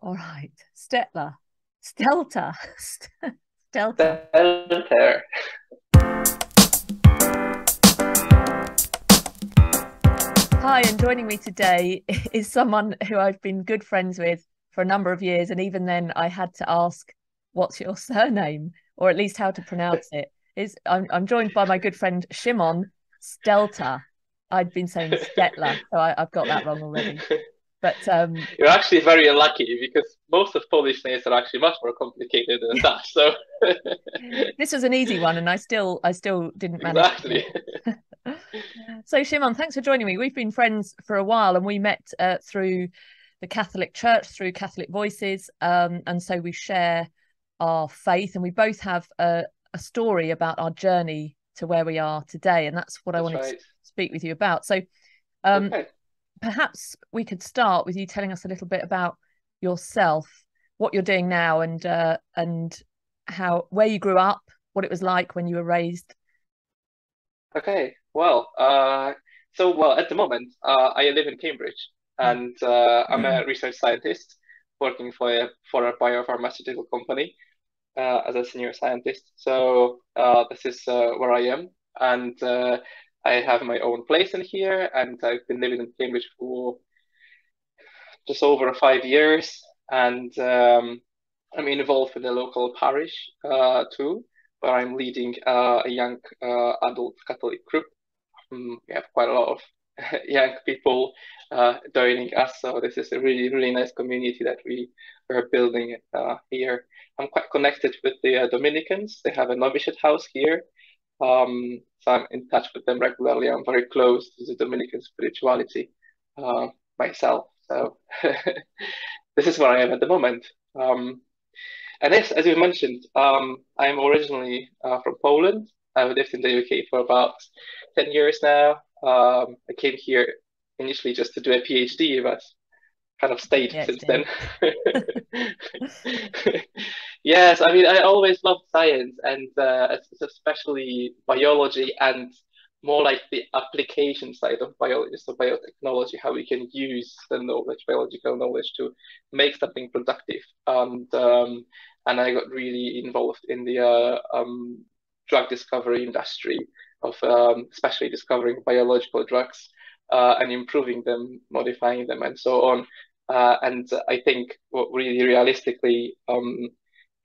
All right. Stetla. Stelta. Stelta. Stelter. Hi, and joining me today is someone who I've been good friends with for a number of years. And even then, I had to ask, What's your surname? Or at least how to pronounce it. Is I'm, I'm joined by my good friend Szymon Stelta. I'd been saying Stetla, so I, have got that wrong already. But um, you're actually very unlucky because most of Polish names are actually much more complicated than that. So this was an easy one, and I still I still didn't manage. Exactly. so Szymon, thanks for joining me. We've been friends for a while, and we met uh, through the Catholic Church, through Catholic Voices, um, and so we share our faith, and we both have a, a, story about our journey to where we are today, and that's what that's I wanted right. to speak with you about. So. Um, okay perhaps we could start with you telling us a little bit about yourself, what you're doing now, and uh, and how where you grew up, what it was like when you were raised. Okay, well, uh, so well at the moment uh, I live in Cambridge, hmm. and uh, I'm a hmm. research scientist working for a for a biopharmaceutical company uh, as a senior scientist. So uh, this is uh, where I am, and uh, I have my own place in here, and I've been living in Cambridge for just over five years, and um, I'm involved in the local parish uh, too, where I'm leading uh, a young uh, adult Catholic group. Um, we have quite a lot of young people uh, joining us, so this is a really, really nice community that we are building uh, here. I'm quite connected with the uh, Dominicans. They have a novitiate house here, um, so I'm in touch with them regularly. I'm very close to the Dominican spirituality uh, myself. So this is where I am at the moment. Um, and yes, as you mentioned, um, I'm originally uh, from Poland. I've lived in the UK for about 10 years now. Um, I came here initially just to do a PhD, but kind of stayed yeah, since then. yes, I mean, I always loved science and uh, especially biology and more like the application side of biology, so biotechnology, how we can use the knowledge, biological knowledge to make something productive. And um, and I got really involved in the uh, um, drug discovery industry of um, especially discovering biological drugs uh, and improving them, modifying them, and so on. Uh, and I think what really realistically, um,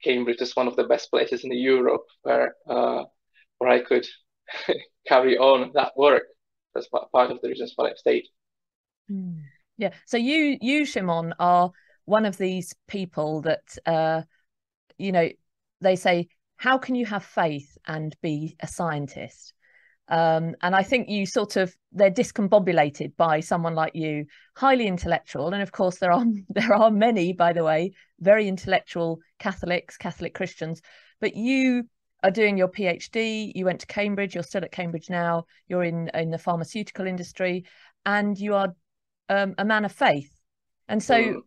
Cambridge is one of the best places in Europe where uh, where I could carry on that work. That's part of the reasons why I've stayed. Mm. Yeah. So you, you Szymon, are one of these people that, uh, you know, they say, how can you have faith and be a scientist? Um, and I think you sort of they're discombobulated by someone like you, highly intellectual, and of course there are there are many, by the way, very intellectual Catholics, Catholic Christians. But you are doing your PhD. You went to Cambridge. You're still at Cambridge now. You're in in the pharmaceutical industry, and you are um, a man of faith. And so, mm.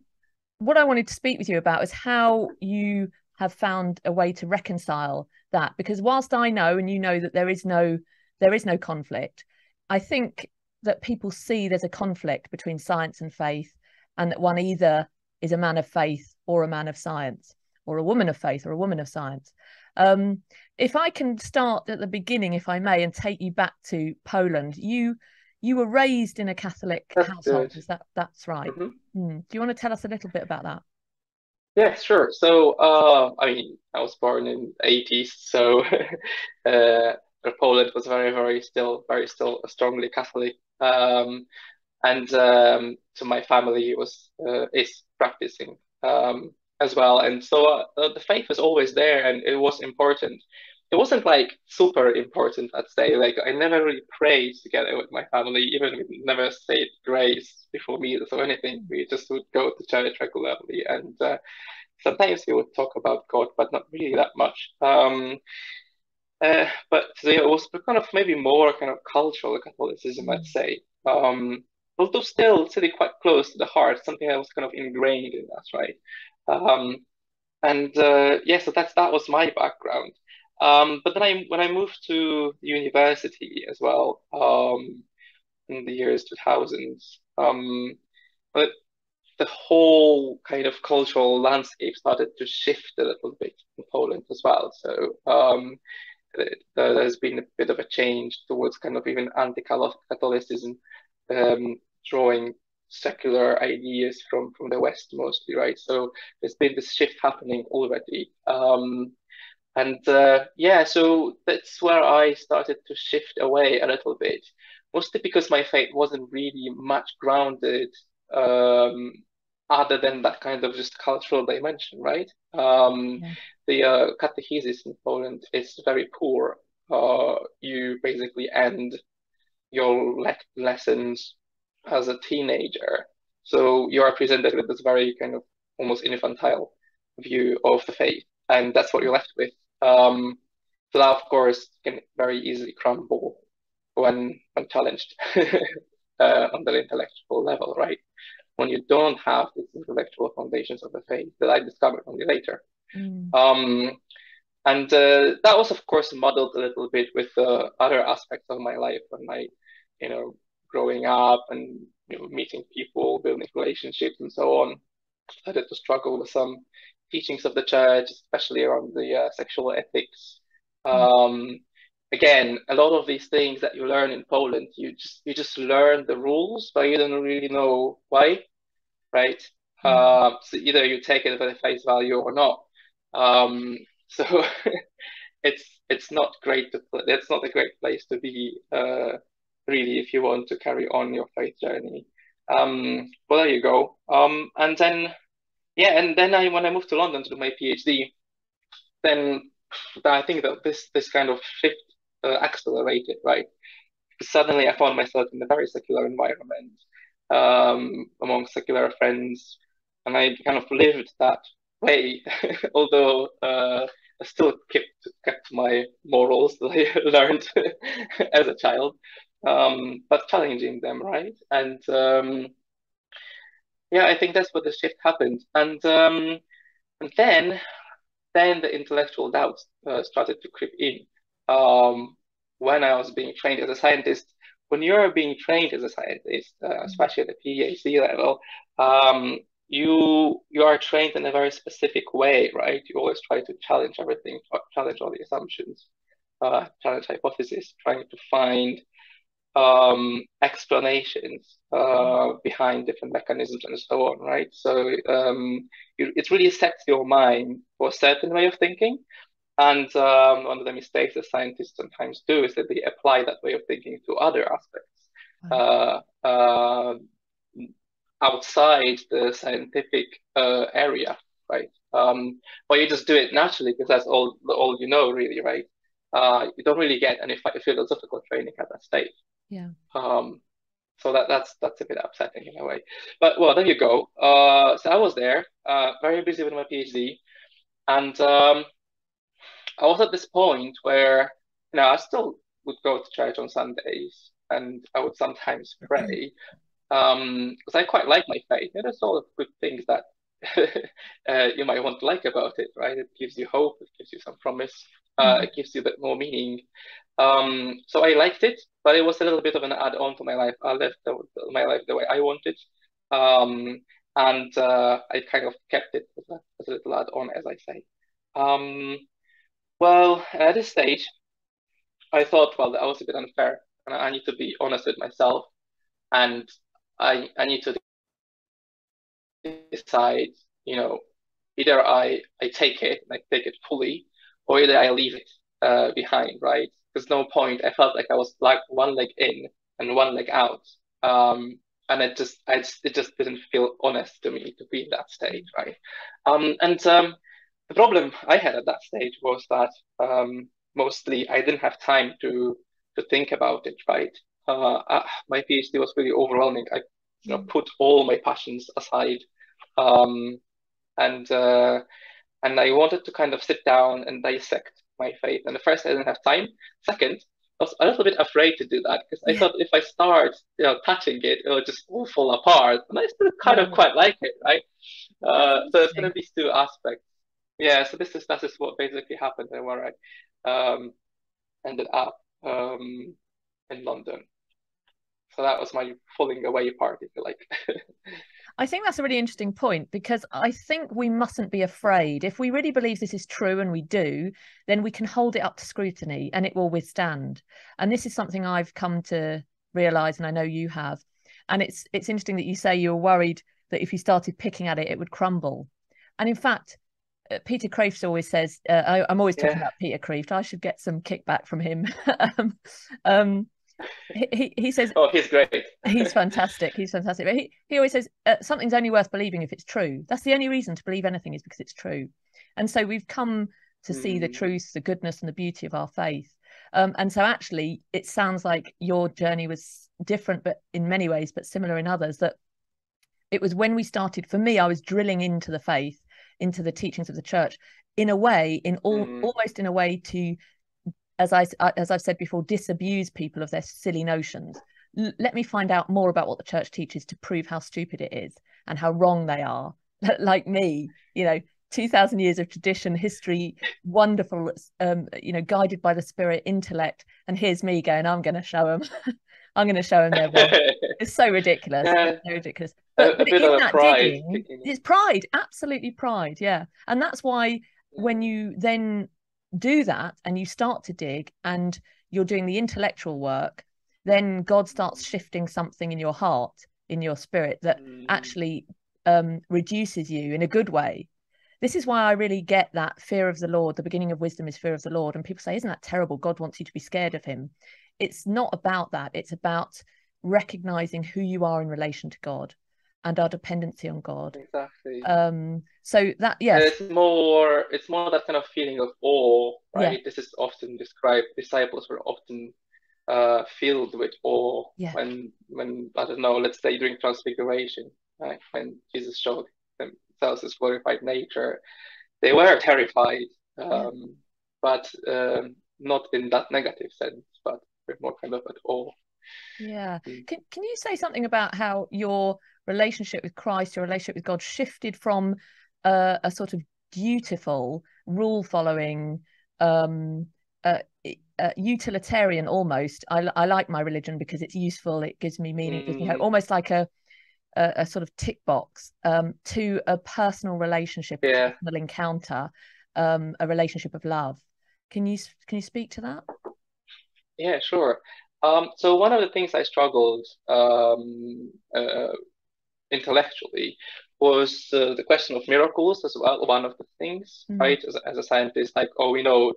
what I wanted to speak with you about is how you have found a way to reconcile that. Because whilst I know, and you know, that there is no there is no conflict. I think that people see there's a conflict between science and faith, and that one either is a man of faith or a man of science, or a woman of faith or a woman of science. Um, if I can start at the beginning, if I may, and take you back to Poland, you you were raised in a Catholic that's household. Good. Is that that's right? Mm-hmm. Mm. Do you want to tell us a little bit about that? Yeah, sure. So, uh, I mean, I was born in 80s, so uh, Poland was very, very still, very still strongly Catholic. Um, and um, so my family was uh, is practicing um, as well, and so uh, the faith was always there, and it was important. It wasn't like super important, I'd say. Like I never really prayed together with my family, even we never said grace before meals or anything. We just would go to church regularly, and uh, sometimes we would talk about God, but not really that much. Um, uh, but it was kind of maybe more kind of cultural Catholicism, I'd say. Um, although still still quite close to the heart, something that was kind of ingrained in us, right? Um, and uh, yeah, so that's that was my background. Um, but then I when I moved to university as well um, in the years 2000s, um, but the whole kind of cultural landscape started to shift a little bit in Poland as well. So um, there's been a bit of a change towards kind of even anti-Catholicism, um, drawing secular ideas from from the West mostly, right? So there's been this shift happening already. Um, and uh, yeah, so that's where I started to shift away a little bit, mostly because my faith wasn't really much grounded um, other than that kind of just cultural dimension, right? Um, yeah. The uh, catechesis in Poland is very poor. Uh, you basically end your le lessons as a teenager. So you are presented with this very kind of almost infantile view of the faith, and that's what you're left with. Um, so that, of course, can very easily crumble when when challenged uh, on the intellectual level, right? When you don't have these intellectual foundations of the faith that I discovered only later. Mm. Um, and uh, that was, of course, modeled a little bit with uh, other aspects of my life when I, you know, growing up and you know, meeting people, building relationships, and so on. I started to struggle with some teachings of the church, especially around the uh, sexual ethics. Mm. Um, again, a lot of these things that you learn in Poland, you just you just learn the rules, but you don't really know why, right? Mm. Uh, so either you take it at face value or not. Um, so it's it's not great to it's not a great place to be uh, really if you want to carry on your faith journey. Um, well, there you go. Um, and then yeah, and then I when I moved to London to do my PhD, then I think that this this kind of shift uh, accelerated, right? Suddenly, I found myself in a very secular environment um, among secular friends, and I kind of lived that way, although uh, I still kept kept my morals that I learned as a child, um, but challenging them, right? And um, yeah, I think that's what the shift happened, and um, and then then the intellectual doubts uh, started to creep in. Um, when I was being trained as a scientist, when you're being trained as a scientist, uh, especially at the PhD level, um, you you are trained in a very specific way, right? You always try to challenge everything, challenge all the assumptions, uh, challenge hypotheses, trying to find um, explanations uh, behind different mechanisms and so on, right? So um, you, it really sets your mind for a certain way of thinking. And um, one of the mistakes that scientists sometimes do is that they apply that way of thinking to other aspects uh, uh, outside the scientific uh, area, right? Um, but you just do it naturally because that's all all you know, really, right? Uh, you don't really get any philosophical training at that stage. Yeah. Um, so that that's that's a bit upsetting in a way. But well, there you go. Uh, so I was there, uh, very busy with my PhD, and um, I was at this point where you know I still would go to church on Sundays, and I would sometimes pray, um, because I quite like my faith. And there's all of good things that uh, you might want to like about it, right? It gives you hope, it gives you some promise, uh, mm-hmm. it gives you a bit more meaning. Um, so I liked it, but it was a little bit of an add-on to my life. I lived the, my life the way I wanted, um, and uh, I kind of kept it as a, as a little add-on, as I say. Um, well, at this stage, I thought, well, that was a bit unfair, and I need to be honest with myself, and I I need to decide, you know, either I I take it, I take it fully, or either I leave it uh, behind, right? there's no point. I felt like I was like one leg in and one leg out. Um, and it just, I just, it just didn't feel honest to me to be in that stage, right? Um, and um, the problem I had at that stage was that um, mostly I didn't have time to to think about it, right? Uh, uh, my PhD was really overwhelming. I you know, put all my passions aside, um, and uh, and I wanted to kind of sit down and dissect my faith. And the first, I didn't have time. Second, I was a little bit afraid to do that because I yeah. thought if I start, you know, touching it, it will just all fall apart. And I still kind of quite like it, right? Uh, so it's going to be two aspects. Yeah. So this is that is what basically happened and where I um, ended up um, in London. So that was my falling away part, if you like. I think that's a really interesting point because I think we mustn't be afraid. If we really believe this is true and we do, then we can hold it up to scrutiny and it will withstand. And this is something I've come to realize, and I know you have. And it's it's interesting that you say you were worried that if you started picking at it, it would crumble. And in fact, uh, Peter Kreeft always says, uh, I, am always talking yeah. about Peter Kreeft. I should get some kickback from him. um, um, he, he says oh he's great he's fantastic he's fantastic but he, he always says uh, something's only worth believing if it's true that's the only reason to believe anything is because it's true and so we've come to mm. see the hmm. truth the goodness and the beauty of our faith um, and so actually it sounds like your journey was different but in many ways but similar in others that it was when we started for me i was drilling into the faith into the teachings of the church in a way in all mm. almost in a way to as I as I've said before, disabuse people of their silly notions. L- let me find out more about what the church teaches to prove how stupid it is and how wrong they are. like me, you know, two thousand years of tradition, history, wonderful, um, you know, guided by the spirit, intellect, and here's me going, I'm going to show them. I'm going to show them their wrong. it's so ridiculous. Yeah. It's so ridiculous. But, a, a bit of pride. Digging, it's pride, absolutely pride. Yeah, and that's why when you then do that and you start to dig and you're doing the intellectual work, then God starts shifting something in your heart, in your spirit that mm. actually um, reduces you in a good way. This is why I really get that fear of the Lord. The beginning of wisdom is fear of the Lord. And people say, Isn't that terrible? God wants you to be scared of him. It's not about that. It's about recognizing who you are in relation to God and our dependency on God. Exactly. Um, so that yeah. it's more it's more that kind of feeling of awe, right? Yeah. This is often described. Disciples were often uh, filled with awe yeah. when when I don't know, let's say during Transfiguration, right? When Jesus showed themselves his glorified nature, they were terrified, um, yeah. but um, not in that negative sense, but with more kind of at awe. Yeah. Mm. Can Can you say something about how your relationship with Christ, your relationship with God shifted from a, a sort of dutiful, rule following, um, uh, uh, utilitarian almost. I, I like my religion because it's useful, it gives me meaning, mm. gives me hope, almost like a, a, a sort of tick box um, to a personal relationship, yeah. a personal encounter, um, a relationship of love. Can you can you speak to that? Yeah, sure. Um, so one of the things I struggled um, uh, intellectually was uh, the question of miracles as well. One of the things, mm-hmm. right? As, as a scientist, like, oh, we know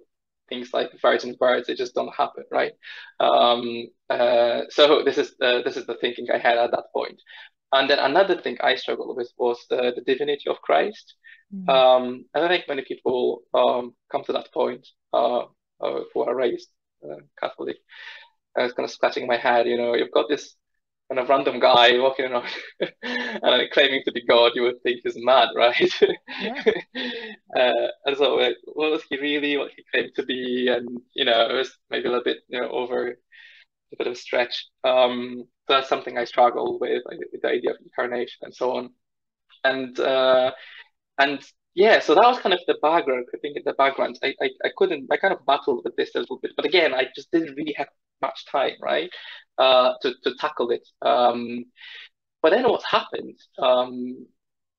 things like virgin births, they just don't happen, right? Um, uh, so this is the, this is the thinking I had at that point. And then another thing I struggled with was the, the divinity of Christ. Mm-hmm. Um, and I think many people um, come to that point uh, uh, who are raised uh, Catholic. I was kind of scratching my head, you know, you've got this kind of random guy walking around and claiming to be God, you would think he's mad, right? Yeah. uh, and so, like, what was he really? What he claimed to be? And you know, it was maybe a little bit, you know, over a bit of a stretch. Um, so that's something I struggle with, like, the idea of incarnation and so on. And uh, and yeah, so that was kind of the background. I think in the background, I, I I couldn't, I kind of battled with this a little bit, but again, I just didn't really have much time, right? Uh, to, to tackle it. Um, but then what happened? Um,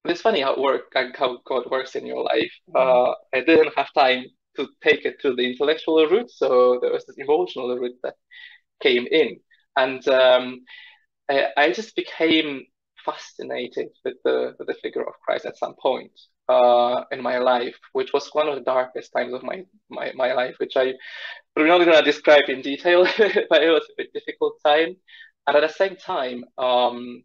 it's funny how work like how God works in your life. Uh, I didn't have time to take it to the intellectual route, so there was this emotional route that came in, and um, I, I, just became fascinated with the with the figure of Christ at some point uh, in my life, which was one of the darkest times of my my, my life, which I we're not going to describe in detail, but it was a bit difficult time. And at the same time, um,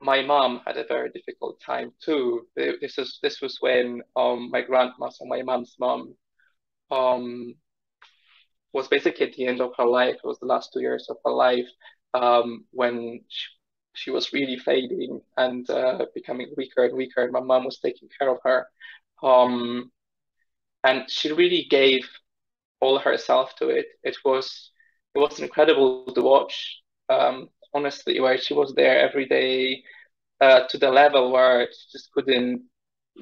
my mom had a very difficult time too. This was this was when um, my grandma, so my mom's mom, um, was basically at the end of her life. It was the last two years of her life um, when she, she was really fading and uh, becoming weaker and weaker. And my mom was taking care of her, um, and she really gave all herself to it. It was it was incredible to watch. Um, honestly, where she was there every day uh, to the level where she just couldn't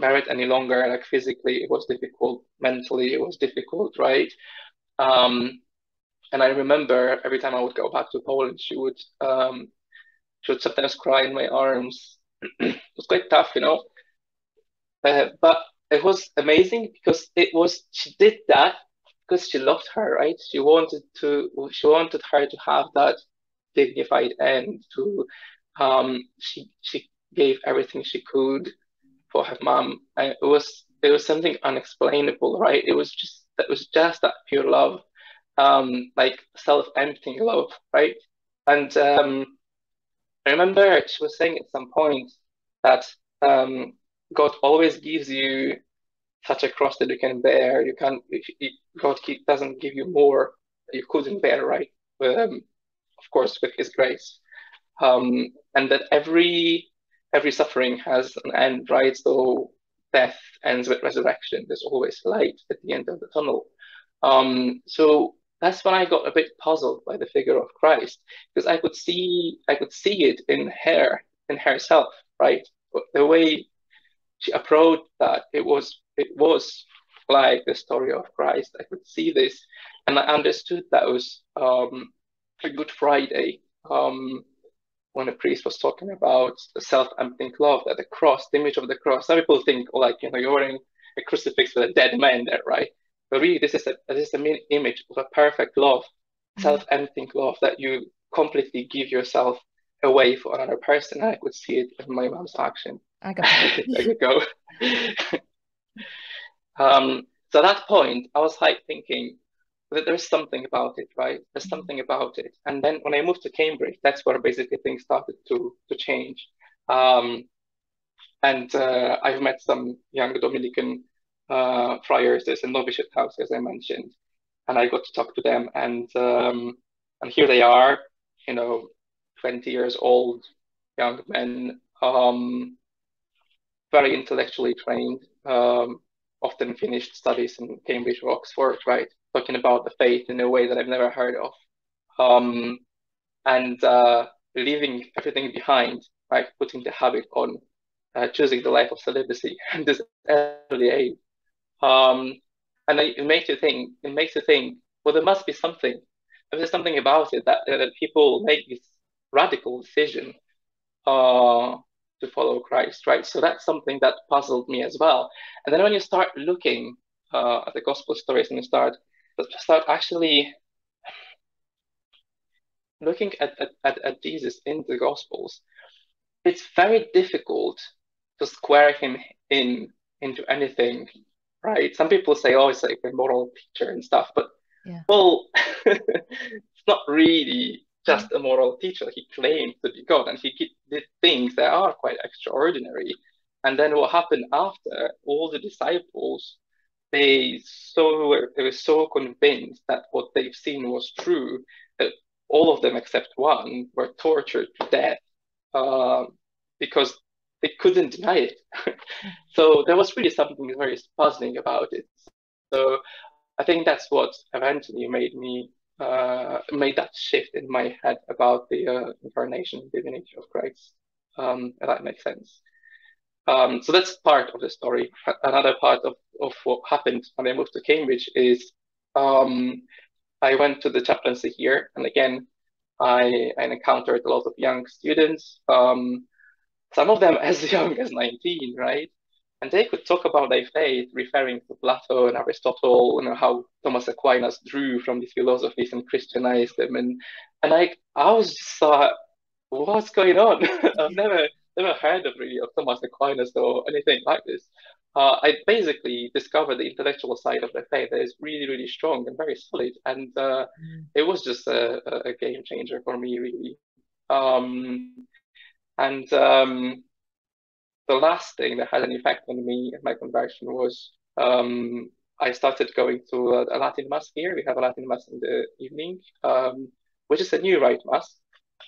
bear it any longer. Like physically, it was difficult. Mentally, it was difficult, right? Um, and I remember every time I would go back to Poland, she would um, she would sometimes cry in my arms it was quite tough, you know. Uh, but it was amazing because it was she did that because she loved her, right? She wanted to she wanted her to have that dignified end. To um, she she gave everything she could for her mom, and it was it was something unexplainable, right? It was just that was just that pure love, um, like self-emptying love, right? And um, I remember she was saying at some point that um, God always gives you such a cross that you can bear. You can't. God doesn't give you more you couldn't bear, right? Um, of course, with His grace, um, and that every every suffering has an end, right? So death ends with resurrection. There's always light at the end of the tunnel. Um, so that's when I got a bit puzzled by the figure of Christ because I could see I could see it in her in herself, right? The way she approached that it was it was like the story of Christ. I could see this, and I understood that was um, a Good Friday um, when the priest was talking about the self-emptying love, that the cross, the image of the cross. Some people think, like you know, you're wearing a crucifix with a dead man there, right? But really, this is a this is a image of a perfect love, mm-hmm. self-emptying love that you completely give yourself away for another person. And I could see it in my mom's action. I got it. there you go. um, so at that point, I was like thinking that there's something about it, right? There's mm-hmm. something about it. And then when I moved to Cambridge, that's where basically things started to to change. Um, and uh, I've met some young Dominican uh, friars. There's a novitiate house, as I mentioned, and I got to talk to them. And um, and here they are, you know, 20 years old young men, um, very intellectually trained, um, often finished studies in Cambridge or Oxford, right? Talking about the faith in a way that I've never heard of. Um, and uh, leaving everything behind, right? Putting the habit on, uh, choosing the life of celibacy at this early age. Um, and it makes you think, it makes you think, well, there must be something. There's something about it that, that people make this radical decision uh, to follow Christ, right? So that's something that puzzled me as well. And then when you start looking uh, at the gospel stories and you start start actually looking at, at, at Jesus in the gospels, it's very difficult to square him in into anything, right? Some people say, oh, it's like a moral teacher and stuff, but yeah. well, it's not really just a moral teacher. He claimed to be God and he did things that are quite extraordinary. And then what happened after, all the disciples, they so they were so convinced that what they've seen was true that all of them except one were tortured to death uh, because they couldn't deny it. so there was really something very puzzling about it. So I think that's what eventually made me uh, made that shift in my head about the uh, incarnation, divinity of Christ. Um, if that makes sense. Um, so that's part of the story. Another part of, of what happened when I moved to Cambridge is um, I went to the chaplaincy here, and again, I, I encountered a lot of young students, um, some of them as young as 19, right? and they could talk about their faith, referring to Plato and Aristotle, and how Thomas Aquinas drew from these philosophies and Christianized them, and and like I was just thought, what's going on? I've never never heard of really of Thomas Aquinas or anything like this. Uh, I basically discovered the intellectual side of the faith that is really, really strong and very solid, and uh, mm. it was just a, a game changer for me, really. Um, and um, the last thing that had an effect on me and my conversion was um, I started going to a, a, Latin mass here. We have a Latin mass in the evening, um, which is a new rite mass.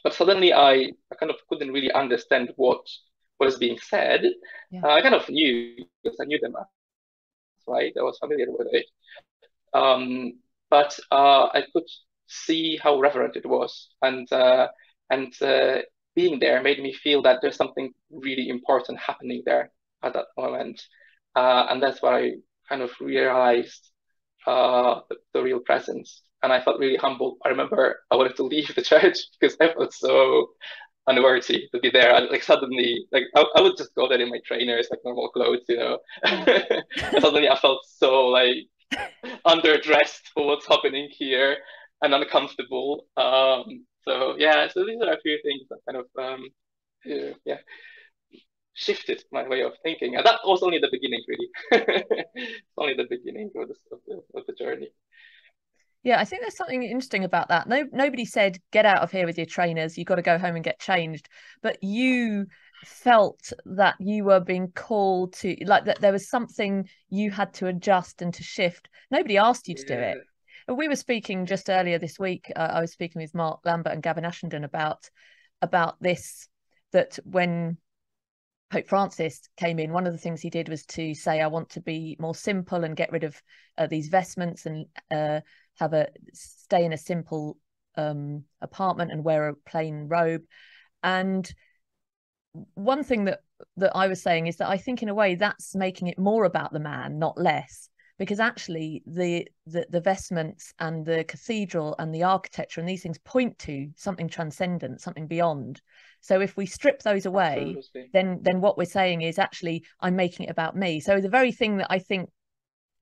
But suddenly I, I kind of couldn't really understand what was being said. Yeah. Uh, I kind of knew because I knew the mass, right? I was familiar with it. Um, but uh, I could see how reverent it was, and uh, and uh, being there made me feel that there's something really important happening there at that moment. Uh, and that's why I kind of realized uh, the, the, real presence. And I felt really humbled. I remember I wanted to leave the church because I felt so unworthy to be there. I, like suddenly, like I, I would just go there in my trainers, like normal clothes, you know. suddenly, I felt so like underdressed for what's happening here and uncomfortable. Um, so yeah, so these are a few things that kind of um, yeah, yeah shifted my way of thinking, and that was only the beginning, really. it's only the beginning of the, of the of the journey. Yeah, I think there's something interesting about that. No, nobody said get out of here with your trainers. You've got to go home and get changed. But you felt that you were being called to, like that there was something you had to adjust and to shift. Nobody asked you to yeah. do it. We were speaking just earlier this week. Uh, I was speaking with Mark Lambert and Gavin Ashenden about about this. That when Pope Francis came in, one of the things he did was to say, "I want to be more simple and get rid of uh, these vestments and uh, have a stay in a simple um, apartment and wear a plain robe. And one thing that that I was saying is that I think in a way that's making it more about the man, not less, because actually the the, the vestments and the cathedral and the architecture and these things point to something transcendent, something beyond. So if we strip those away, then then what we're saying is actually I'm making it about me. So the very thing that I think,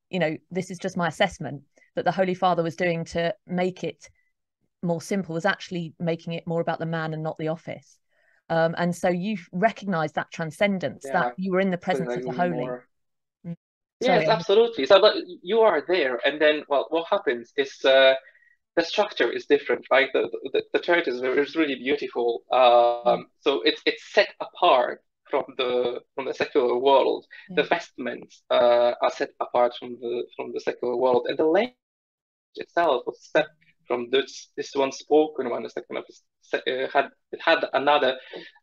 you know, this is just my assessment that the Holy Father was doing to make it more simple was actually making it more about the man and not the office. Um, and so you recognize that transcendence yeah, that you were in the presence of the holy. Mm. Yes, absolutely. So, but you are there, and then, well, what happens is uh, the structure is different, right? The the, the church is, is really beautiful. Um, mm. So it's it's set apart from the from the secular world. Yeah. The vestments uh, are set apart from the from the secular world, and the language itself was set from this this one spoken one is kind of uh, had it had another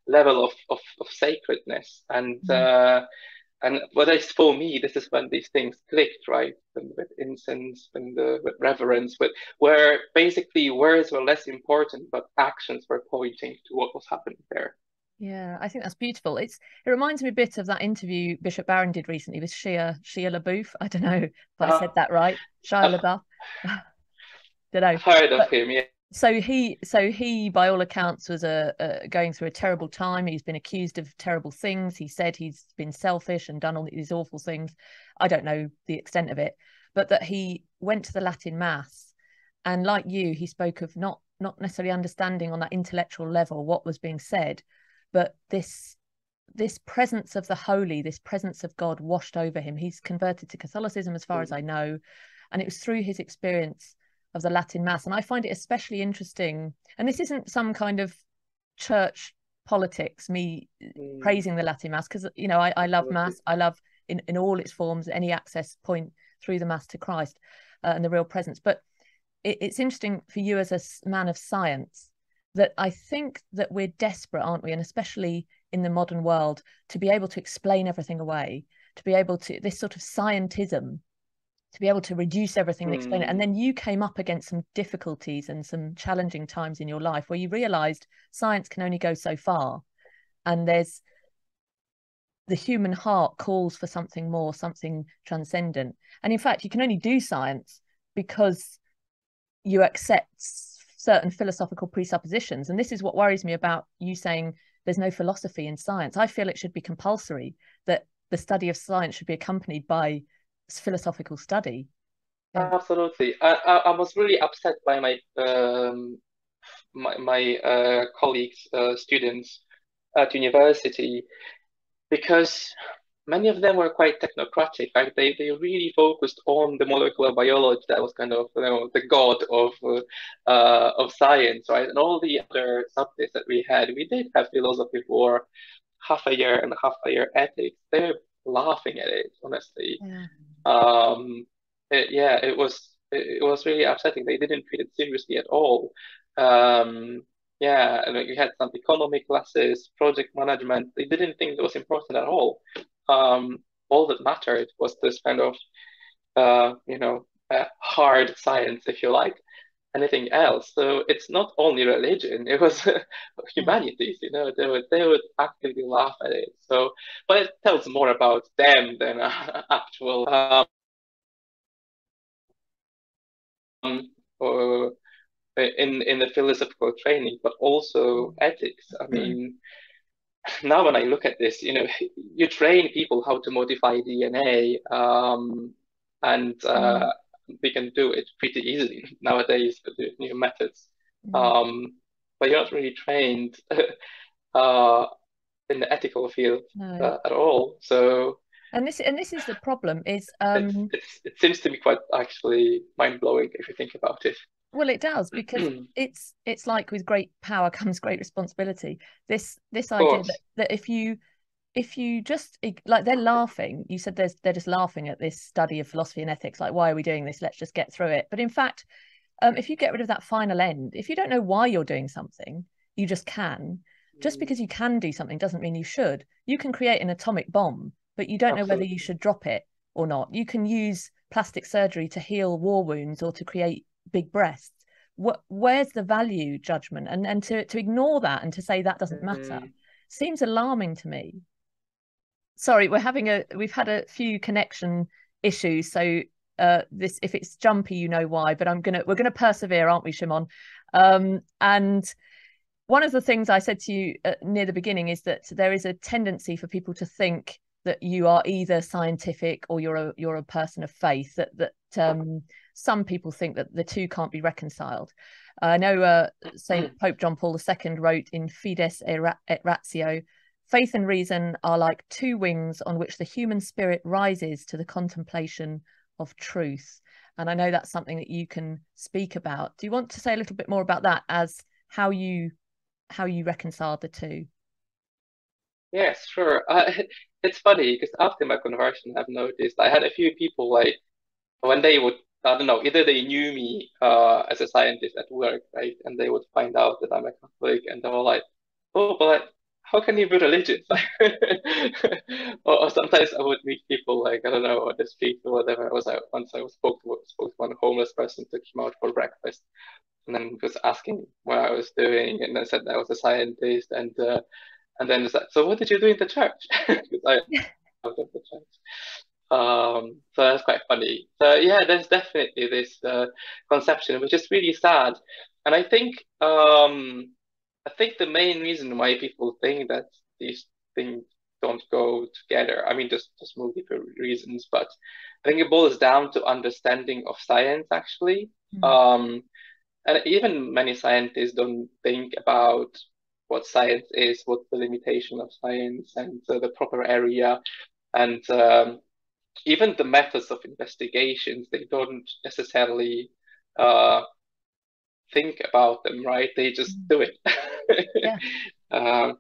level of of, of sacredness and mm. Uh, and what is for me this is when these things clicked right when, with incense and the with reverence with where basically words were less important but actions were pointing to what was happening there yeah, I think that's beautiful. It's it reminds me a bit of that interview Bishop Barron did recently with Shia Shia LaBeouf. I don't know if uh, I said that right. Shia LaBeouf. don't know. Heard of him, yeah. So he, so he, by all accounts, was a, a, going through a terrible time. He's been accused of terrible things. He said he's been selfish and done all these awful things. I don't know the extent of it, but that he went to the Latin Mass, and like you, he spoke of not not necessarily understanding on that intellectual level what was being said, but this this presence of the holy, this presence of God washed over him. He's converted to Catholicism, as far as mm. I know, and it was through his experience of the Latin Mass. And I find it especially interesting. And this isn't some kind of church politics, me mm. praising the Latin Mass, because you know I, I love Mass. I love in in all its forms any access point through the Mass to Christ uh, and the real presence. But it, it's interesting for you as a man of science that I think that we're desperate, aren't we? And especially in the modern world, to be able to explain everything away, to be able to this sort of scientism, to be able to reduce everything and explain it. And hmm. then you came up against some difficulties and some challenging times in your life where you realized science can only go so far. And there's the human heart calls for something more, something transcendent. And in fact, you can only do science because you accept certain philosophical presuppositions. And this is what worries me about you saying there's no philosophy in science. I feel it should be compulsory that the study of science should be accompanied by philosophical study. Yeah. Absolutely. I, I, I, was really upset by my um, my, my uh, colleagues, uh, students at university, because many of them were quite technocratic. Like they, they really focused on the molecular biology that was kind of you know the god of uh, of science, right? And all the other subjects that we had, we did have philosophy for half a year and half a year ethics. They're laughing at it, honestly. Yeah. Um, it, yeah, it was it, it was really upsetting. They didn't treat it seriously at all. Um, yeah, and we had some economy classes, project management. They didn't think it was important at all um, all that mattered was this kind of, uh, you know, uh, hard science, if you like, anything else. So it's not only religion; it was humanities. You know, they would they would actively laugh at it. So, but it tells more about them than uh, actual. Um, or in in the philosophical training, but also ethics. I Mm. mean, now when I look at this, you know, you train people how to modify DNA, um, and uh, we can do it pretty easily nowadays with the new methods. Mm. Um, but you're not really trained uh, in the ethical field No. uh, at all. So And this and this is the problem is um it's it seems to be quite actually mind-blowing if you think about it. well it does because it's it's like with great power comes great responsibility. This this idea that, that if you if you just like they're laughing, you said there's they're just laughing at this study of philosophy and ethics, like why are we doing this? Let's just get through it. But in fact, um, if you get rid of that final end, if you don't know why you're doing something, you just can. Just Mm, because you can do something doesn't mean you should. You can create an atomic bomb, but you don't know whether you should drop it or not. You can use plastic surgery to heal war wounds or to create big breasts. What, where's the value judgment? And and to to ignore that and to say that doesn't matter Mm, seems alarming to me. Sorry, we're having a we've had a few connection issues, so uh this if it's jumpy, you know why. But I'm gonna we're gonna persevere, aren't we, Szymon? Um, and one of the things I said to you uh, near the beginning is that there is a tendency for people to think that you are either scientific or you're a you're a person of faith. That that um, some people think that the two can't be reconciled. I know uh, Saint Pope John Paul II wrote in Fides et Ratio, faith and reason are like two wings on which the human spirit rises to the contemplation of truth. And I know that's something that you can speak about. Do you want to say a little bit more about that as how you how you reconcile the two? Yes, sure. Uh, it's funny because after my conversion, I've noticed I had a few people like when they would, I don't know, either they knew me uh, as a scientist at work, right? And they would find out that I'm a Catholic and they were like, oh, but how can you be religious? or, or sometimes I would meet people like, I don't know, on the street or whatever. I was like, once I was spoke to, spoke to one homeless person, took him out for breakfast and then was asking what I was doing. And I said I was a scientist and, uh, and then it's like, so what did you do in the church? Because I out of the church. Um, so that's quite funny. So yeah, there's definitely this uh, conception, which is really sad. And I think um, I think the main reason why people think that these things don't go together, I mean, there's, there's multiple reasons, but I think it boils down to understanding of science actually. Mm. Um, and even many scientists don't think about what science is, what the limitation of science, and uh, the proper area, and um, even the methods of investigations. They don't necessarily uh, think about them, right? They just Mm. do it. Yeah. um,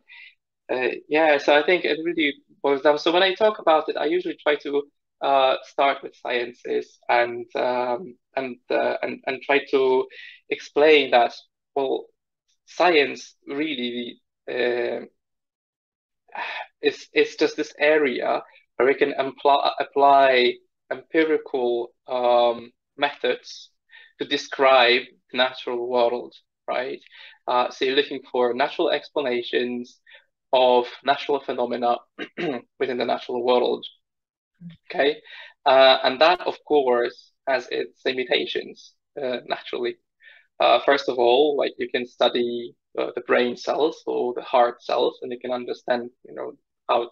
uh, yeah. So I think it really boils down. So when I talk about it, I usually try to uh, start with sciences and um, and uh, and and try to explain that well science really uh, is is just this area where we can apply apply empirical um, methods to describe natural world, right? Uh, so you're looking for natural explanations of natural phenomena within the natural world, okay? Uh, and that, of course, has its limitations, uh, naturally. Uh, first of all, like you can study uh, the brain cells or the heart cells, and you can understand, you know, how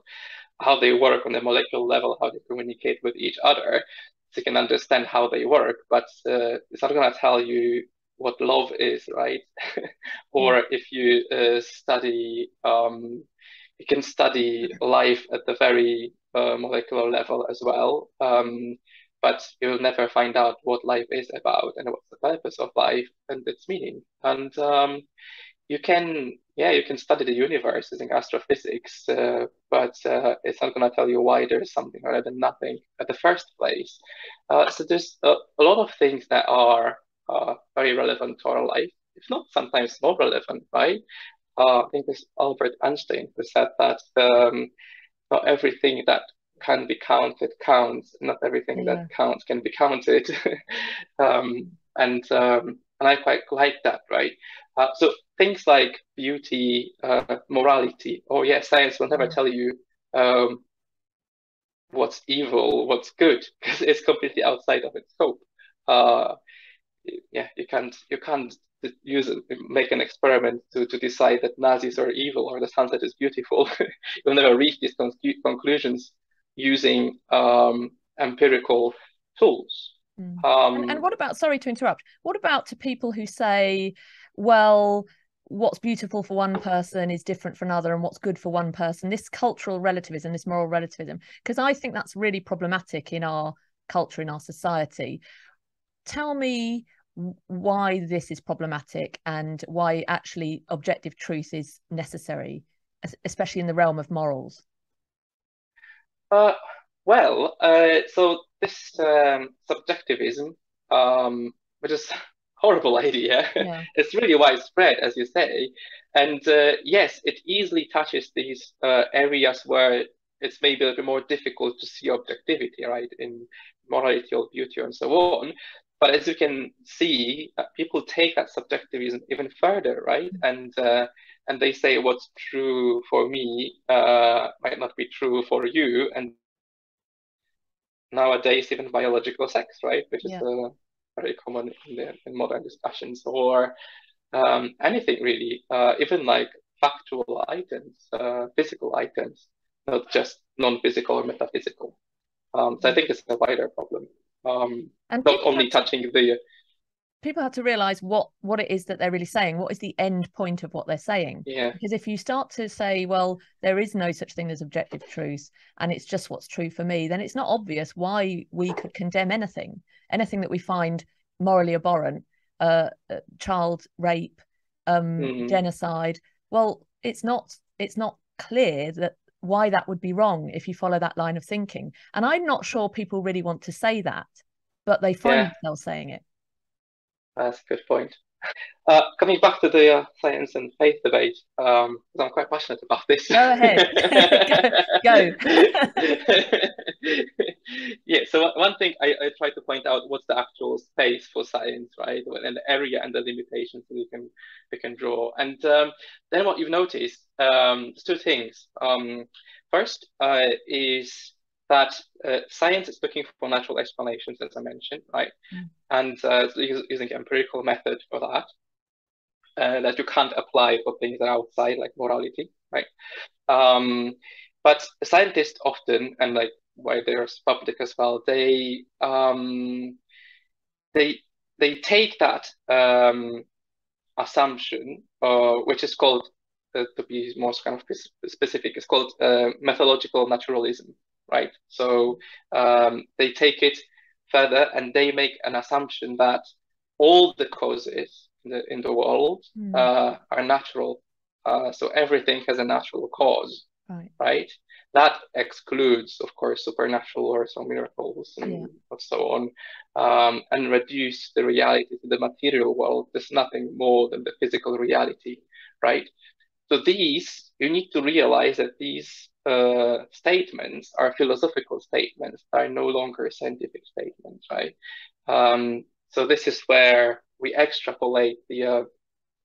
how they work on the molecular level, how they communicate with each other. So you can understand how they work, but uh, it's not going to tell you what love is, right? or if you uh, study, um, you can study life at the very uh, molecular level as well. Um, but you'll never find out what life is about and what's the purpose of life and its meaning. And um, you can, yeah, you can study the universe using astrophysics, uh, but uh, it's not going to tell you why there's something rather than nothing at the first place. Uh, so there's a, a, lot of things that are uh, very relevant to our life, if not sometimes more relevant, right? Uh, I think it's Albert Einstein who said that um, not everything that can be counted counts, not everything Yeah. that counts can be counted. um, and um, and I quite like that, right? Uh, so things like beauty, uh, morality, or yeah, science will never tell you um, what's evil, what's good, because it's completely outside of its scope. Uh, yeah, you can't you can't use make an experiment to, to decide that Nazis are evil or the sunset is beautiful. You'll never reach these con conclusions using um, empirical tools. Mm. Um, and, and what about? Sorry to interrupt. What about to people who say, "Well, what's beautiful for one person is different for another and what's good for one person this cultural relativism this moral relativism because i think that's really problematic in our culture in our society tell me why this is problematic and why actually objective truth is necessary especially in the realm of morals uh, well uh, so this um, subjectivism um, which is horrible idea. Yeah. it's really widespread, as you say. And uh, yes, it easily touches these uh, areas where it's maybe a bit more difficult to see objectivity, right, in morality or beauty and so on. But as you can see, uh, people take that subjectivism even further, right? Mm-hmm. And uh, and they say what's true for me uh, might not be true for you. And nowadays, even biological sex, right, which yeah. is uh, very common in, the, in modern discussions or um, anything really, uh, even like factual items, uh, physical items, not just non-physical or metaphysical. Um, so I think it's a wider problem. Um, and not only touching to, the people have to realize what what it is that they're really saying what is the end point of what they're saying yeah because if you start to say well there is no such thing as objective truth and it's just what's true for me then it's not obvious why we could condemn anything anything that we find morally abhorrent, uh, uh child rape, um, mm-hmm. genocide. Well, it's not. It's not clear that why that would be wrong if you follow that line of thinking. And I'm not sure people really want to say that, but they find yeah. themselves saying it. That's a good point. Uh, coming back to the uh, science and faith debate, um, I'm quite passionate about this. Go ahead. go. yeah. So one thing I, I try to point out what's the actual space for science, right, and the area and the limitations that we can we can draw. And um, then what you've noticed, um, two things. Um, first uh, is that uh, science is looking for natural explanations, as I mentioned, right? Mm. And uh, using empirical method for that, uh, that you can't apply for things that are outside, like morality, right? Um, but scientists often, and like why there's public as well, they um, they they take that um, assumption, uh, which is called uh, to be more kind of specific, it's called uh, methodological naturalism, right? So um, they take it further and they make an assumption that all the causes in the, in the world mm. uh, are natural. Uh, so everything has a natural cause, right. right? That excludes, of course, supernatural or some miracles and yeah. so on, um, and reduce the reality to the material world. There's nothing more than the physical reality, right? So these, you need to realize that these uh, statements are philosophical statements, are no longer scientific statements, right? Um, so this is where we extrapolate the uh,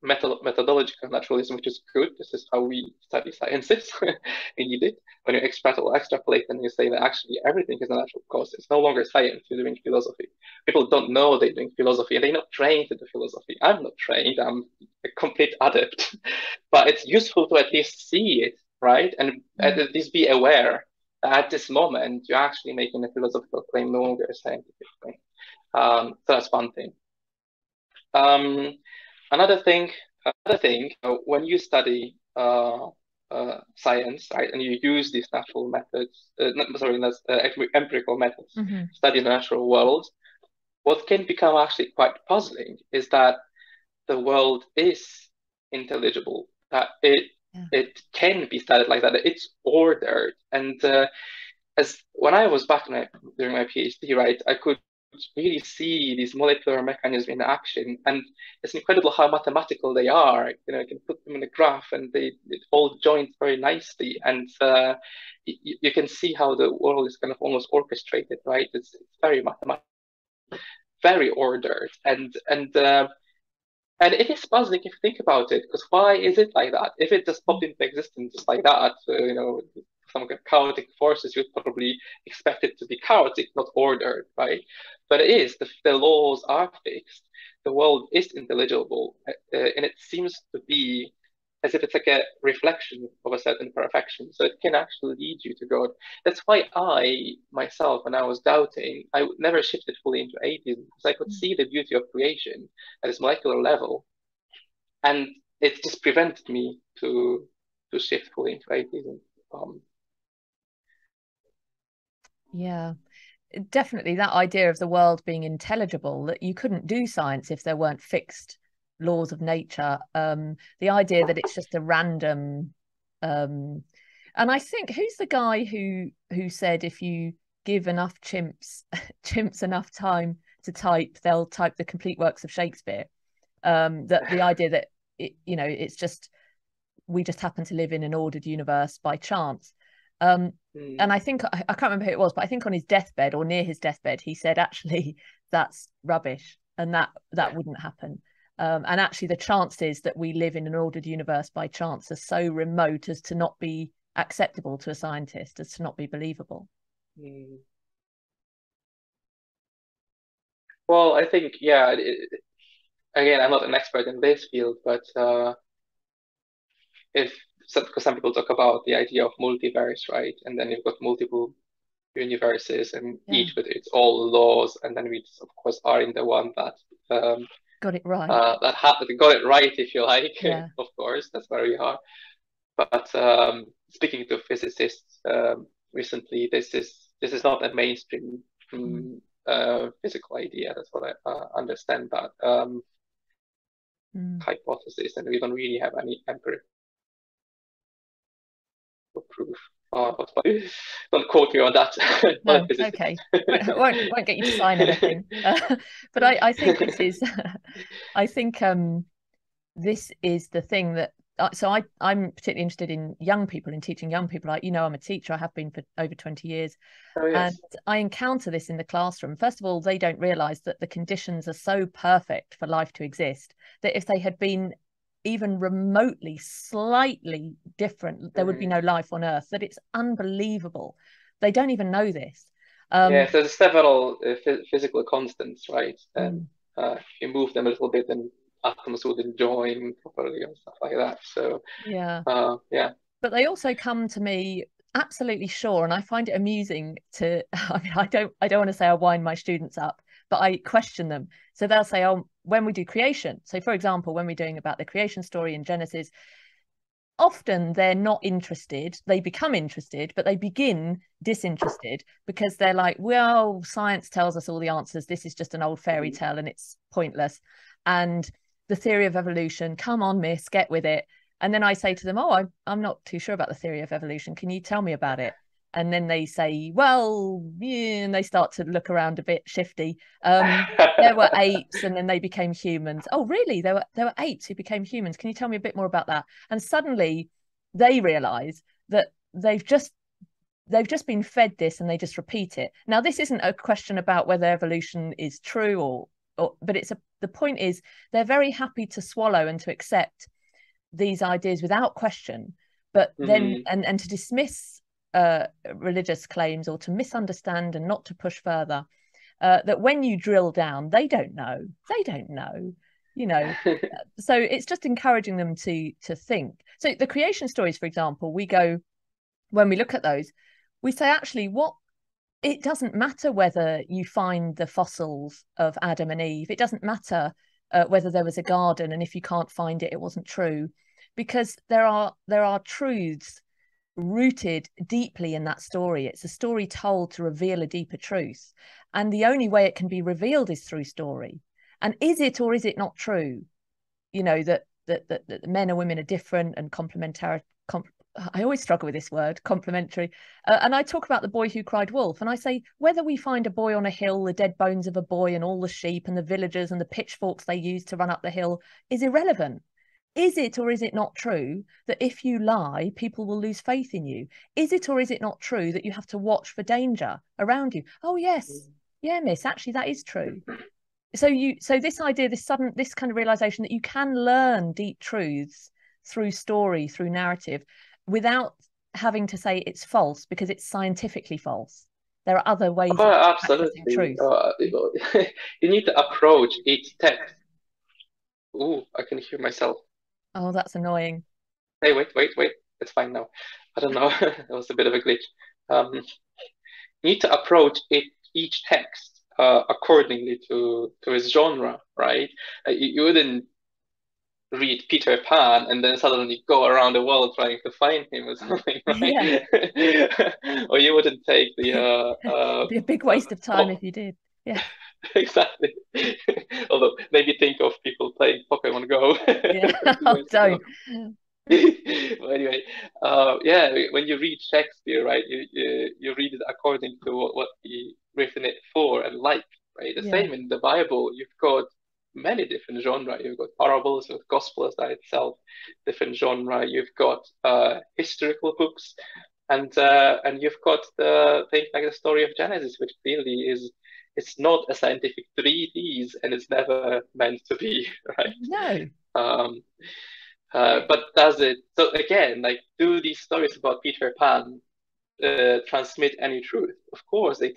methodological naturalism, which is good. This is how we study sciences. we need it. When you extrapolate, extrapolate and you say that actually everything is a natural cause, it's no longer science, you're doing philosophy. People don't know they're doing philosophy and they're not trained to do philosophy. I'm not trained, I'm a complete adept. but it's useful to at least see it, right? And mm-hmm. at least be aware that at this moment, you're actually making a philosophical claim, no longer a scientific claim. Um, so that's one thing. Um, Another thing, another thing, uh, when you study uh, uh, science, right, and you use these natural methods, uh, sorry, uh, empirical methods, mm-hmm. study the natural world, what can become actually quite puzzling is that the world is intelligible, that it yeah. it can be studied like that, it's ordered, and uh, as when I was back my, during my PhD, right, I could really see these molecular mechanisms in action. And it's incredible how mathematical they are. You know, you can put them in a graph and they all join very nicely. And uh, you, you can see how the world is kind of almost orchestrated, right? It's, it's very mathematical, very ordered. And, and, uh, and it is puzzling if you think about it, because why is it like that? If it just popped into existence just like that, uh, you know, some chaotic forces, you'd probably expect it to be chaotic, not ordered, right? But it is, the, the laws are fixed. the world is intelligible, uh, and it seems to be as if it's like a reflection of a certain perfection. So it can actually lead you to God. That's why I myself, when I was doubting, I never shifted fully into atheism because I could mm. see the beauty of creation at this molecular level, and it just prevented me to to shift fully into atheism. Um, yeah definitely that idea of the world being intelligible that you couldn't do science if there weren't fixed laws of nature um the idea that it's just a random um and i think who's the guy who who said if you give enough chimps chimps enough time to type they'll type the complete works of shakespeare? Um that the idea that it, you know it's just we just happen to live in an ordered universe by chance. Um mm. and i think I, I can't remember who it was but i think on his deathbed or near his deathbed he said actually that's rubbish and that that wouldn't happen um, and actually, the chances that we live in an ordered universe by chance are so remote as to not be acceptable to a scientist, as to not be believable. Mm. Well, I think, yeah, it, again, I'm not an expert in this field, but uh, if because some people talk about the idea of multiverse, right? And then you've got multiple universes, and yeah. each with its all laws, and then we, of course, are in the one that um, got it right. Uh, that ha- got it right, if you like. Yeah. of course, that's where we are. But um, speaking to physicists um, recently, this is this is not a mainstream mm. uh, physical idea. That's what I uh, understand. That um, mm. hypothesis, and we don't really have any empirical proof. Oh, don't quote me on that. no, okay. won't, won't get you to sign anything. Uh, but I, I think this is, I think um, this is the thing that. Uh, so I, I'm particularly interested in young people in teaching young people. Like you know, I'm a teacher. I have been for over 20 years, oh, yes. and I encounter this in the classroom. First of all, they don't realise that the conditions are so perfect for life to exist that if they had been even remotely slightly different there would be mm. no life on earth that it's unbelievable they don't even know this um, yeah there's several uh, physical constants right and mm. uh, if you move them a little bit then atoms wouldn't join properly and stuff like that so yeah uh, yeah but they also come to me absolutely sure and i find it amusing to i mean i don't i don't want to say i wind my students up but I question them. So they'll say, oh, when we do creation, so for example, when we're doing about the creation story in Genesis, often they're not interested. They become interested, but they begin disinterested because they're like, well, science tells us all the answers. This is just an old fairy mm. tale and it's pointless. And the theory of evolution, come on, miss, get with it. And then I say to them, oh, I'm, I'm not too sure about the theory of evolution. Can you tell me about it? And then they say, "Well," yeah, and they start to look around a bit shifty. Um, there were apes, and then they became humans. Oh, really? There were there were apes who became humans. Can you tell me a bit more about that? And suddenly, they realise that they've just they've just been fed this, and they just repeat it. Now, this isn't a question about whether evolution is true or, or but it's a the point is they're very happy to swallow and to accept these ideas without question but then mm-hmm. and and to dismiss uh, religious claims or to misunderstand and not to push further. Uh, that when you drill down, they don't know. They don't know. You know, so it's just encouraging them to to think. So the creation stories, for example, we go when we look at those, we say actually what it doesn't matter whether you find the fossils of Adam and Eve. It doesn't matter uh, whether there was a garden and if you can't find it, it wasn't true, because there are there are truths rooted deeply in that story. It's a story told to reveal a deeper truth. And the only way it can be revealed is through story. And is it or is it not true? You know, that that, that, that men and women are different and complementary. Com- I always struggle with this word, complementary. Uh, and I talk about the boy who cried wolf. And I say, whether we find a boy on a hill, the dead bones of a boy, and all the sheep and the villagers and the pitchforks they use to run up the hill is irrelevant is it or is it not true that if you lie, people will lose faith in you? Is it or is it not true that you have to watch for danger around you? Oh, yes. Yeah, miss, actually, that is true. So you so this idea, this sudden this kind of realization that you can learn deep truths through story, through narrative, without having to say it's false because it's scientifically false. There are other ways. Oh, absolutely. Truth. Uh, you need to approach each text Ooh, I can hear myself. Oh, that's annoying. Hey, wait, wait, wait. It's fine now. I don't know. It was a bit of a glitch. Um, you need to approach it, each text uh, accordingly to to its genre, right? Uh, you, you wouldn't read Peter Pan and then suddenly go around the world trying to find him or something, right? Yeah. or you wouldn't take the uh, uh be a big waste of time oh, if you did. Yeah. exactly. Although maybe think of people playing Pokemon Go. yeah, oh, don't. well, anyway, uh, yeah, when you read Shakespeare, right, you you, you read it according to what, what he written it for and like, right? The yeah. same in the Bible. You've got many different genre. You've got parables, with gospels that itself, different genre. You've got uh, historical books, and uh, and you've got the thing like the story of Genesis, which clearly is it's not a scientific treatise, and it's never meant to be, right? No. Um, uh, but does it? So again, like, do these stories about Peter Pan uh, transmit any truth? Of course, they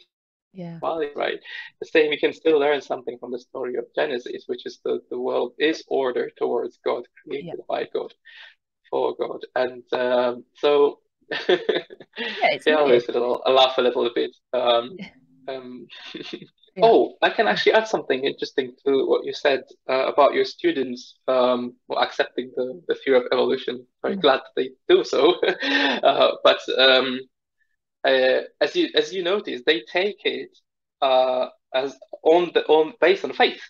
yeah right the same we can still learn something from the story of genesis which is the, the world is ordered towards god created yeah. by god for god and um, so yeah, it's always a little I laugh a little bit um, um, yeah. oh i can actually add something interesting to what you said uh, about your students um, well, accepting the, the theory of evolution very mm. glad they do so uh, but um, uh, as you as you notice, they take it uh, as on the on based on faith,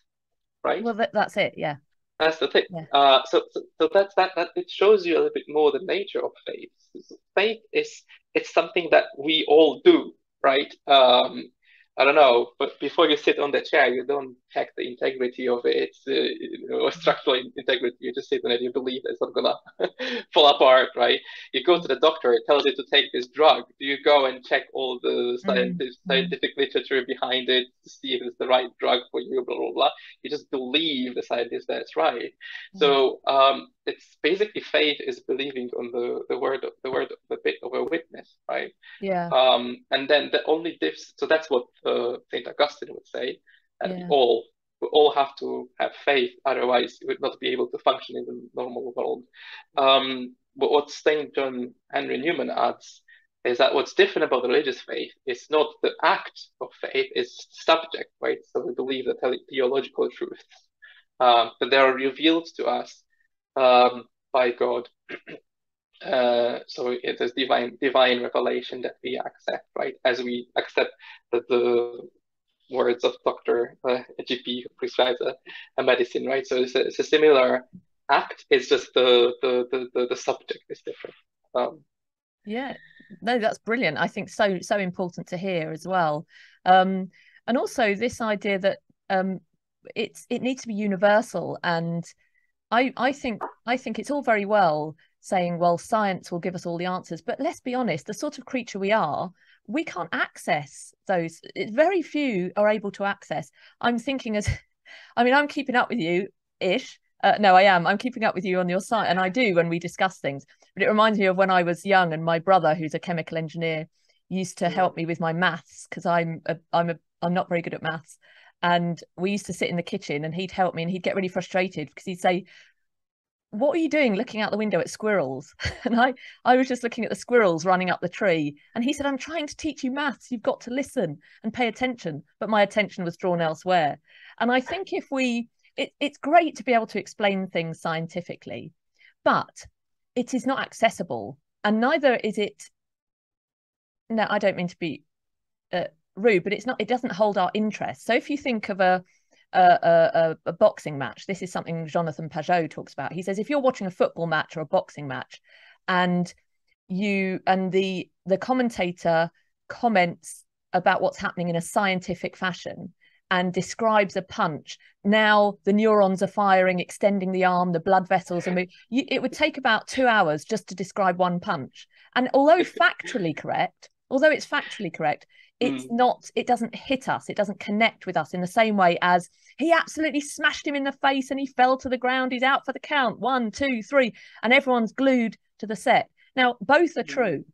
right? Well, that, that's it. Yeah. That's the thing. Yeah. Uh, so, so, so that's that, that. It shows you a little bit more the nature of faith. Faith is it's something that we all do, right? Um, I don't know, but before you sit on the chair, you don't check the integrity of it, uh, you know, structural integrity. You just sit on it, you believe it's not gonna fall apart, right? You go to the doctor, it tells you to take this drug. Do you go and check all the scientific, mm-hmm. scientific literature behind it to see if it's the right drug for you, blah, blah, blah. You just believe the scientist that's right. Mm-hmm. So um, it's basically faith is believing on the, the word of the word of a bit of a witness, right? Yeah. Um, and then the only diff so that's what uh, Saint Augustine would say, and yeah. all we all have to have faith, otherwise we would not be able to function in the normal world. Um, but what Saint John Henry Newman adds is that what's different about religious faith is not the act of faith, it's subject, right? So we believe the theological truths, um, but they are revealed to us um, by God. uh, so it is divine divine revelation that we accept, right? As we accept that the words of doctor, uh, GP who prescribes a, a medicine, right? So it's a, it's a similar act. It's just the the the the, the subject is different. Um, yeah, no, that's brilliant. I think so so important to hear as well, um, and also this idea that um, it's it needs to be universal and I, I think I think it's all very well saying, well, science will give us all the answers, but let's be honest, the sort of creature we are, we can't access those. Very few are able to access. I'm thinking as, I mean, I'm keeping up with you ish. Uh, no, I am. I'm keeping up with you on your site, and I do when we discuss things. But it reminds me of when I was young, and my brother, who's a chemical engineer, used to help me with my maths because I'm a, I'm a I'm not very good at maths and we used to sit in the kitchen and he'd help me and he'd get really frustrated because he'd say what are you doing looking out the window at squirrels? And i i was just looking at the squirrels running up the tree and he said i'm trying to teach you maths. You've got to listen and pay attention. But my attention was drawn elsewhere. And i think if we it, it's great to be able to explain things scientifically but it is not accessible and neither is it no i don't mean to be uh, rude, but it's not. It doesn't hold our interest. So if you think of a a, a, a, boxing match. This is something Jonathan Pageau talks about. He says if you're watching a football match or a boxing match, and you and the the commentator comments about what's happening in a scientific fashion and describes a punch. Now the neurons are firing, extending the arm, the blood vessels moving. It would take about two hours just to describe one punch. And although factually correct, although it's factually correct, it's mm. not it doesn't hit us it doesn't connect with us in the same way as he absolutely smashed him in the face and he fell to the ground he's out for the count one two three and everyone's glued to the set now both are mm. true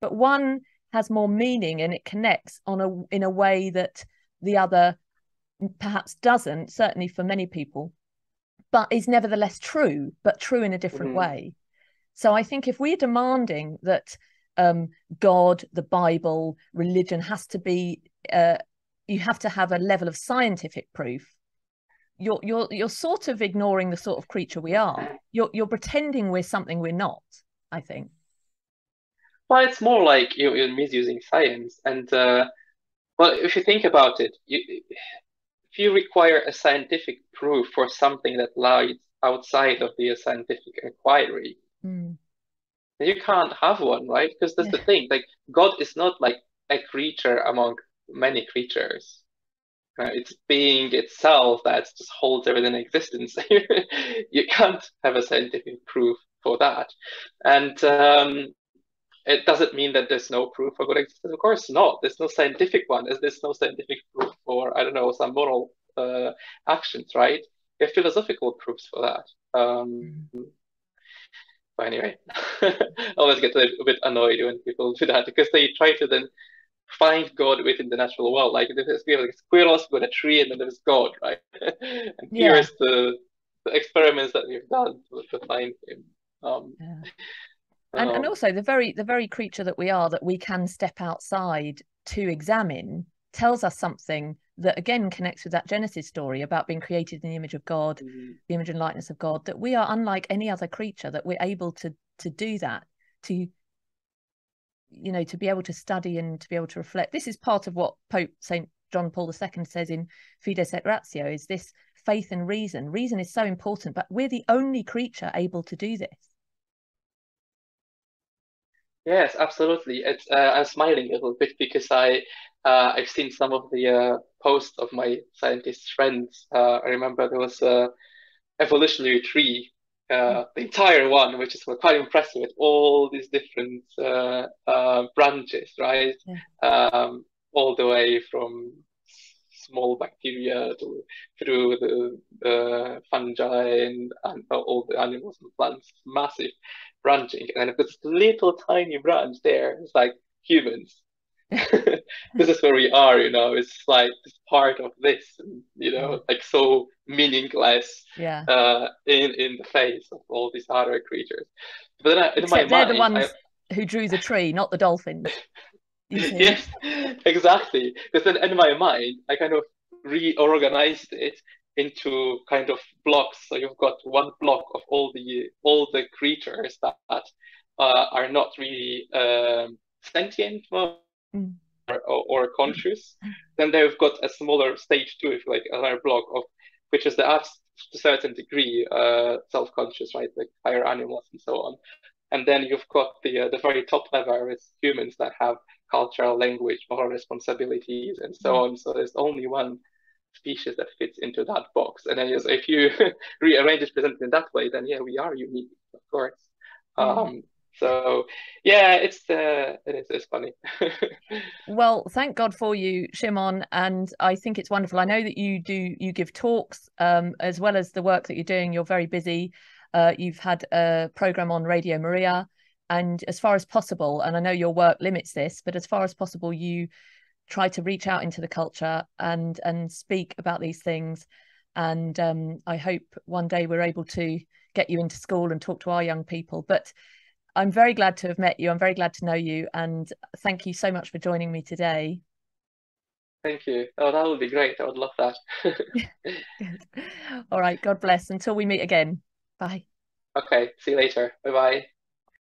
but one has more meaning and it connects on a in a way that the other perhaps doesn't certainly for many people but is nevertheless true, but true in a different Mhm. way. So I think if we're demanding that um, God, the Bible, religion has to be, uh, you have to have a level of scientific proof. You're you're you're sort of ignoring the sort of creature we are. You're you're pretending we're something we're not. I think. Well, it's more like you, you're misusing science. And uh, well, if you think about it, you, if you require a scientific proof for something that lies outside of the scientific inquiry, Mm. You can't have one, right? Because that's the thing. Like God is not like a creature among many creatures. Uh, it's being itself that just holds everything in existence. You can't have a scientific proof for that. And um, it doesn't mean that there's no proof for God existence. Of course not. There's no scientific one. As there's no scientific proof for, I don't know, some moral uh, actions, right? You have philosophical proofs for that. Um, but anyway, I always get a, bit annoyed when people do that because they try to then find God within the natural world. Like there's we have like squirrels, we got a tree, and then there's God, right? and Yeah. here's the, the experiments that we've done to, to find him. Um, Yeah. and and um, also the very the very creature that we are that we can step outside to examine tells us something that again connects with that genesis story about being created in the image of god mhm. the image and likeness of god that we are unlike any other creature that we're able to to do that to you know to be able to study and to be able to reflect this is part of what pope saint john paul ii says in fides et ratio is this faith and reason reason is so important but we're the only creature able to do this Yes, absolutely. It's uh, I'm smiling a little bit because I uh, I've seen some of the uh, posts of my scientist friends. Uh, I remember there was a evolutionary tree, uh, the entire one, which is quite impressive with all these different uh, uh, branches, right? Um, all the way from small bacteria to through the uh, fungi and, and all the animals and plants, massive branching, and then this little tiny branch there. It's like humans. this is where we are, you know. It's like it's part of this, and, you know, like so meaningless yeah uh, in in the face of all these other creatures. But then I, in my Except they're the ones I, who drew the tree, not the dolphins. Yes, exactly. Because then in my mind, I kind of reorganized it into kind of blocks. So you've got one block of all the all the creatures that, that uh, are not really um, sentient Mm. or, or conscious. Then they've got a smaller stage two, if like, another block of which is the up to a certain degree uh, self-conscious, right? Like higher animals and so on. And then you've got the uh, the very top level is humans that have cultural language, moral responsibilities, and so on. So there's only one species that fits into that box. And then yes, if you rearrange it, present it in that way, then yeah, we are unique, of course. Yeah. Um, so yeah, it's uh, it is it's funny. Well, thank God for you, Szymon, and I think it's wonderful. I know that you do you give talks um, as well as the work that you're doing. You're very busy. Uh, you've had a program on Radio Maria, and as far as possible, and I know your work limits this, but as far as possible, you try to reach out into the culture and and speak about these things. And um, I hope one day we're able to get you into school and talk to our young people. But I'm very glad to have met you. I'm very glad to know you, and thank you so much for joining me today. Thank you. Oh, that would be great. I would love that. All right. God bless. Until we meet again. Bye. Okay, see you later. Bye bye.